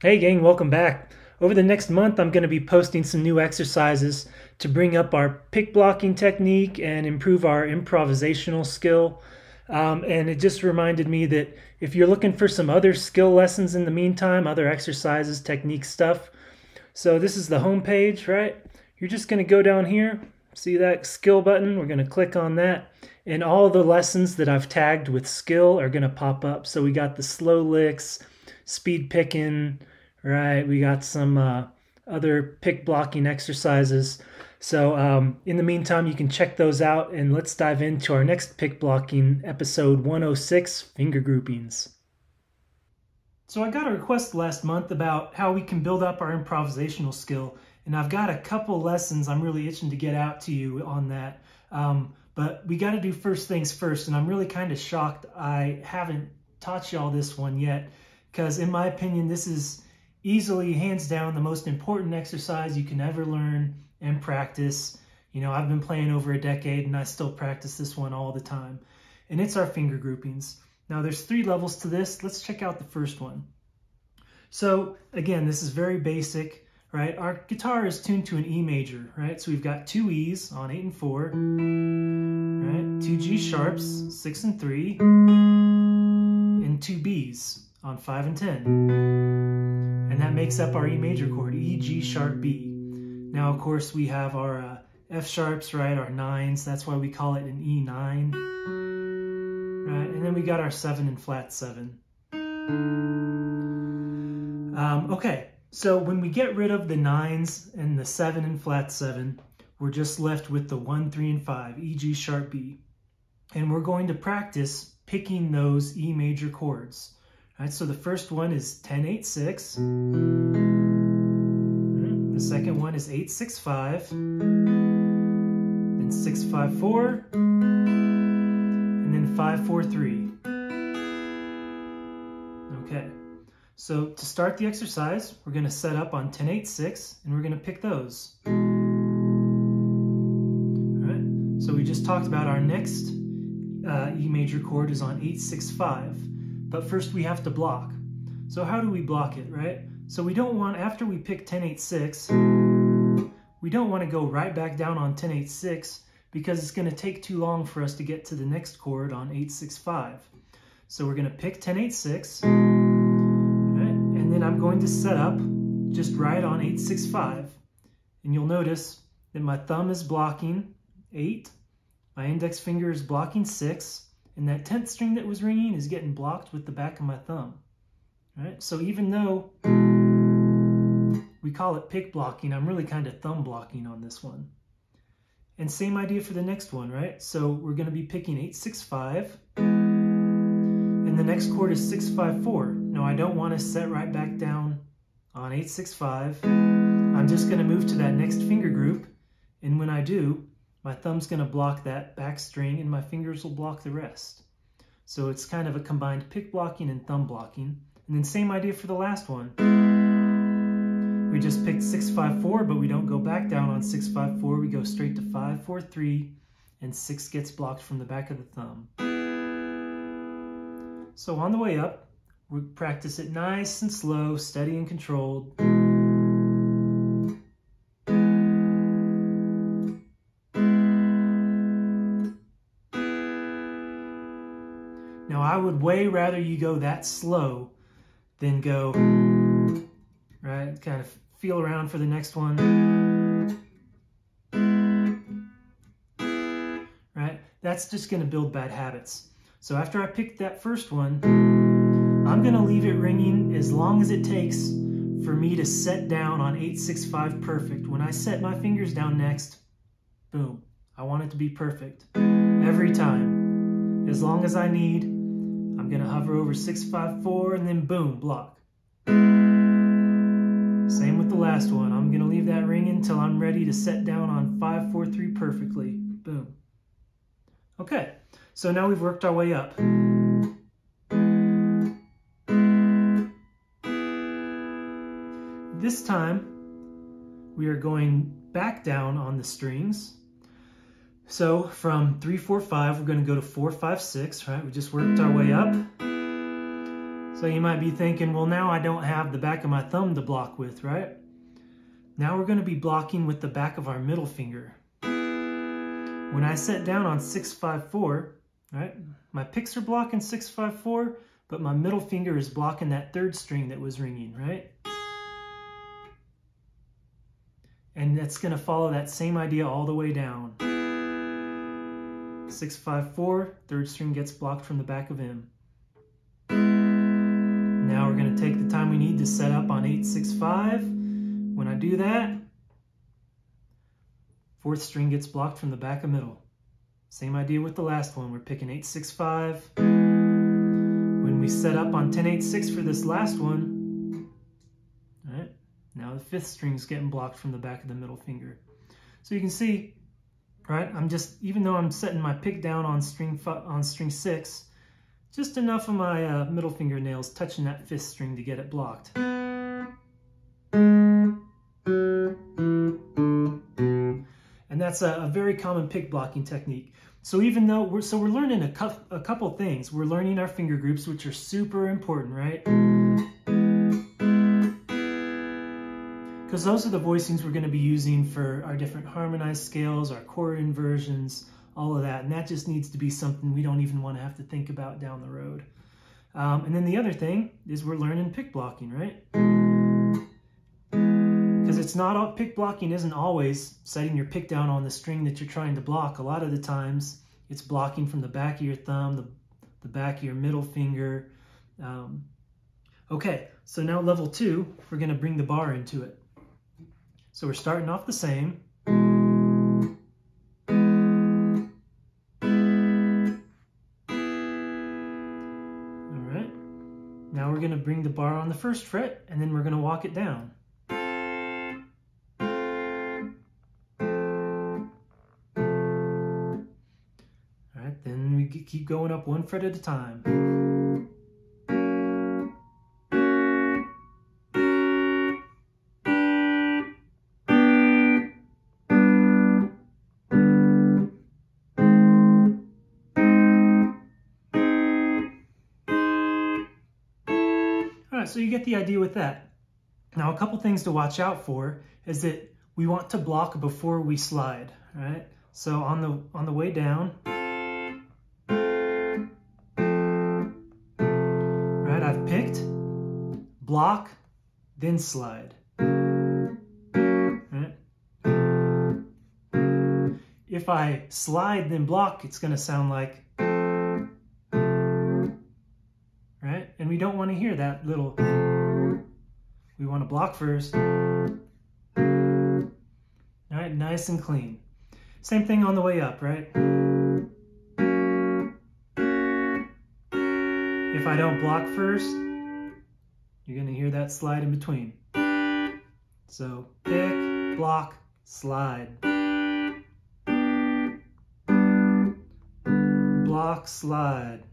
Hey gang, welcome back. Over the next month, I'm going to be posting some new exercises to bring up our pick blocking technique and improve our improvisational skill. Um, and it just reminded me that if you're looking for some other skill lessons in the meantime, other exercises, technique stuff. So this is the home page, right? You're just going to go down here, see that skill button? We're going to click on that. And all the lessons that I've tagged with skill are going to pop up. So we got the slow licks, speed picking, right? We got some uh, other pick blocking exercises. So um, in the meantime, you can check those out and let's dive into our next pick blocking episode 106 finger groupings. So I got a request last month about how we can build up our improvisational skill. And I've got a couple lessons I'm really itching to get out to you on that. Um, but we got to do first things first. And I'm really kind of shocked I haven't taught you all this one yet. Because in my opinion, this is easily, hands down, the most important exercise you can ever learn and practice. You know, I've been playing over a decade and I still practice this one all the time. And it's our finger groupings. Now there's three levels to this. Let's check out the first one. So again, this is very basic, right? Our guitar is tuned to an E major, right? So we've got two E's on eight and four, right? Two G sharps, six and three, and two B's on five and 10 and that makes up our E major chord, E, G sharp, B. Now, of course, we have our uh, F sharps, right, our nines. That's why we call it an E9, right? And then we got our seven and flat seven. Um, okay, so when we get rid of the nines and the seven and flat seven, we're just left with the one, three, and five, E, G sharp, B. And we're going to practice picking those E major chords. Right, so the first one is 1086. The second one is 865. Then 654. And then 543. Okay. So to start the exercise, we're going to set up on 1086 and we're going to pick those. All right. So we just talked about our next uh, E major chord is on 865. But first we have to block. So how do we block it, right? So we don't want, after we pick 1086, we don't want to go right back down on 1086 because it's going to take too long for us to get to the next chord on 865. So we're going to pick 1086, right? and then I'm going to set up just right on 865. And you'll notice that my thumb is blocking 8, my index finger is blocking 6, and that 10th string that was ringing is getting blocked with the back of my thumb. Right? So even though we call it pick blocking, I'm really kind of thumb blocking on this one. And same idea for the next one, right? So we're going to be picking 865, and the next chord is 654. Now I don't want to set right back down on 865. I'm just going to move to that next finger group, and when I do, my thumb's going to block that back string and my fingers will block the rest. So it's kind of a combined pick blocking and thumb blocking. And then same idea for the last one. We just picked 654, but we don't go back down on 654. We go straight to 543, and 6 gets blocked from the back of the thumb. So on the way up, we practice it nice and slow, steady and controlled. I would way rather you go that slow than go, right? Kind of feel around for the next one. Right? That's just going to build bad habits. So after I pick that first one, I'm going to leave it ringing as long as it takes for me to set down on 865 perfect. When I set my fingers down next, boom, I want it to be perfect every time. As long as I need, I'm to hover over 654 and then boom, block. Same with the last one. I'm to leave that ring until I'm ready to set down on 543 perfectly. Boom. Okay, so now we've worked our way up. This time, we are going back down on the strings so from 3, 4, 5, we're going to go to 4, 5, 6, right? We just worked our way up. So you might be thinking, well, now I don't have the back of my thumb to block with, right? Now we're going to be blocking with the back of our middle finger. When I set down on 654, right, my picks are blocking 654, but my middle finger is blocking that third string that was ringing, right? And that's going to follow that same idea all the way down. 654, third string gets blocked from the back of M. Now we're going to take the time we need to set up on 865. When I do that, fourth string gets blocked from the back of middle. Same idea with the last one. We're picking 865. When we set up on 1086 for this last one, all right, now the fifth string is getting blocked from the back of the middle finger. So you can see, right, I'm just, even though I'm setting my pick down on string on string six, just enough of my uh, middle fingernails touching that fifth string to get it blocked. And that's a, a, very common pick blocking technique. So even though we're, so we're learning a, cu a couple things. We're learning our finger groups, which are super important, right? Because those are the voicings we're going to be using for our different harmonized scales, our chord inversions, all of that. And that just needs to be something we don't even want to have to think about down the road. Um, and then the other thing is we're learning pick blocking, right? Because it's not all, pick blocking isn't always setting your pick down on the string that you're trying to block. A lot of the times it's blocking from the back of your thumb, the, the back of your middle finger. Um, okay, so now level two, we're going to bring the bar into it. So we're starting off the same. All right. Now we're going to bring the bar on the first fret and then we're going to walk it down. Alright, then we keep going up one fret at a time. So you get the idea with that. Now, a couple things to watch out for is that we want to block before we slide, right? So on the on the way down, right, I've picked, block, then slide. Right? If I slide then block, it's going to sound like And we don't want to hear that little, we want to block first. All right, nice and clean. Same thing on the way up, right? If I don't block first, you're going to hear that slide in between. So pick, block, slide. Block, slide.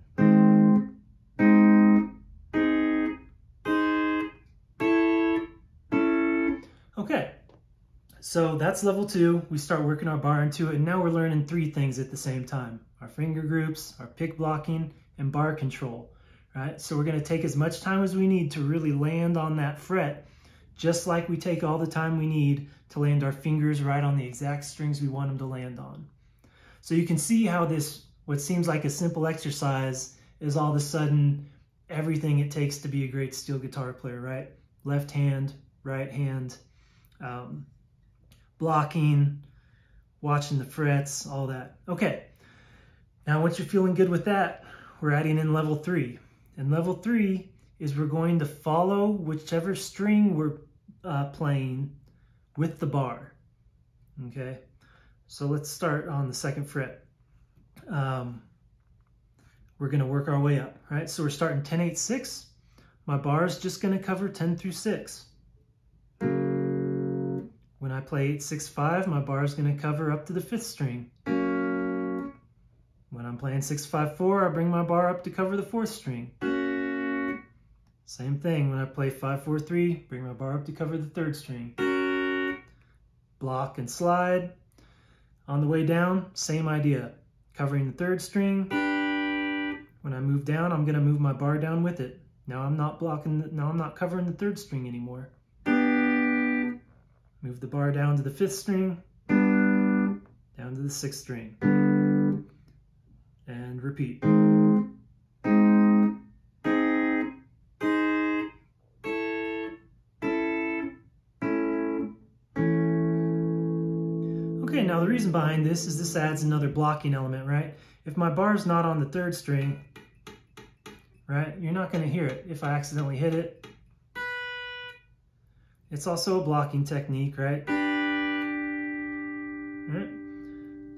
So that's level two. We start working our bar into it, and now we're learning three things at the same time. Our finger groups, our pick blocking, and bar control, right? So we're gonna take as much time as we need to really land on that fret, just like we take all the time we need to land our fingers right on the exact strings we want them to land on. So you can see how this, what seems like a simple exercise, is all of a sudden everything it takes to be a great steel guitar player, right? Left hand, right hand, um, blocking, watching the frets, all that. Okay, now once you're feeling good with that, we're adding in level three. And level three is we're going to follow whichever string we're uh, playing with the bar. Okay, so let's start on the second fret. Um, we're going to work our way up, right? So we're starting 10, 8, 6. My bar is just going to cover 10 through 6. When I play 8-6-5, my bar is going to cover up to the fifth string. When I'm playing 6-5-4, I bring my bar up to cover the fourth string. Same thing, when I play 5-4-3, bring my bar up to cover the third string. Block and slide. On the way down, same idea. Covering the third string. When I move down, I'm going to move my bar down with it. Now I'm not blocking, the, now I'm not covering the third string anymore. Move the bar down to the fifth string, down to the sixth string, and repeat. Okay, now the reason behind this is this adds another blocking element, right? If my bar is not on the third string, right, you're not going to hear it if I accidentally hit it. It's also a blocking technique, right? right?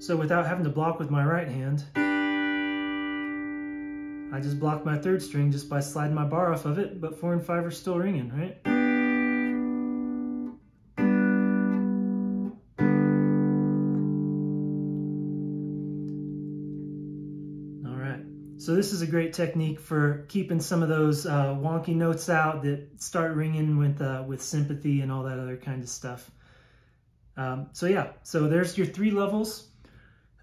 So without having to block with my right hand, I just block my third string just by sliding my bar off of it, but four and five are still ringing, right? So this is a great technique for keeping some of those uh, wonky notes out that start ringing with uh, with sympathy and all that other kind of stuff. Um, so yeah, so there's your three levels.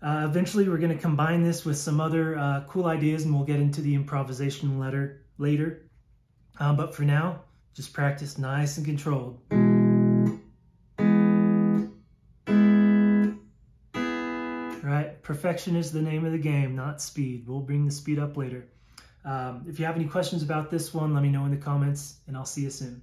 Uh, eventually, we're going to combine this with some other uh, cool ideas, and we'll get into the improvisation letter later. Uh, but for now, just practice nice and controlled. Perfection is the name of the game, not speed. We'll bring the speed up later. Um, if you have any questions about this one, let me know in the comments, and I'll see you soon.